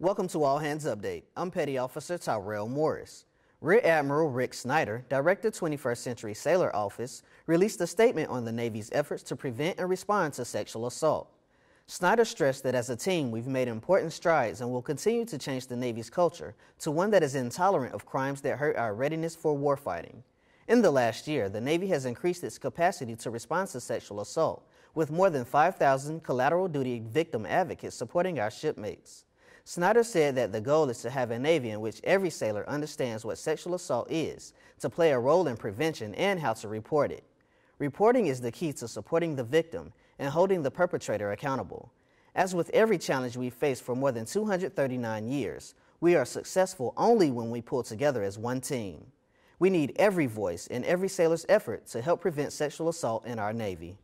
Welcome to All Hands Update. I'm Petty Officer Tyrell Morris. Rear Admiral Rick Snyder, Director 21st Century Sailor Office, released a statement on the Navy's efforts to prevent and respond to sexual assault. Snyder stressed that as a team, we've made important strides and will continue to change the Navy's culture to one that is intolerant of crimes that hurt our readiness for warfighting. In the last year, the Navy has increased its capacity to respond to sexual assault, with more than 5,000 collateral duty victim advocates supporting our shipmates. Snyder said that the goal is to have a Navy in which every sailor understands what sexual assault is, to play a role in prevention, and how to report it. Reporting is the key to supporting the victim and holding the perpetrator accountable. As with every challenge we've faced for more than 239 years, we are successful only when we pull together as one team. We need every voice and every sailor's effort to help prevent sexual assault in our Navy.